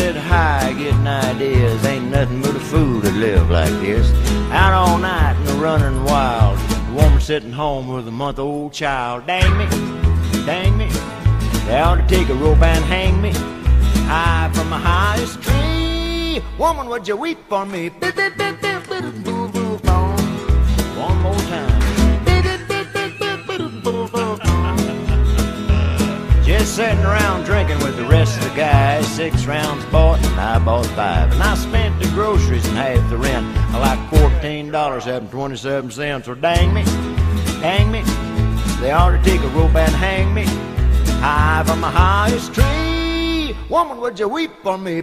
sit high, getting ideas. Ain't nothing but a fool to live like this. Out all night and running wild. Woman sitting home with a month old child. Dang me, dang me. They ought to take a rope and hang me high from the highest tree. Woman, would you weep for me? One more time. Just sitting around drinking with the rest of the guys. Six rounds bought, and I bought five. And I spent the groceries and half the rent. I like fourteen dollars and twenty-seven cents. Or dang me, hang me. They ought to take a rope and hang me high from the highest tree. Woman, would you weep for me?